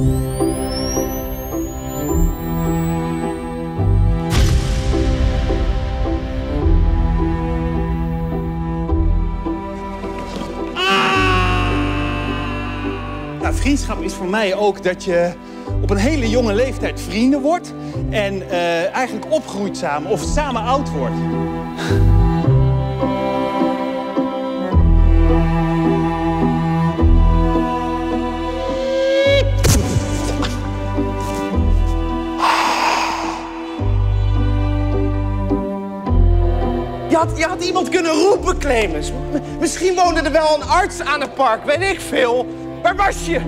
Nou, vriendschap is voor mij ook dat je op een hele jonge leeftijd vrienden wordt en eh, eigenlijk opgroeit samen of samen oud wordt. Je had, je had iemand kunnen roepen, Clemens. Misschien woonde er wel een arts aan het park, weet ik veel. Waar was je?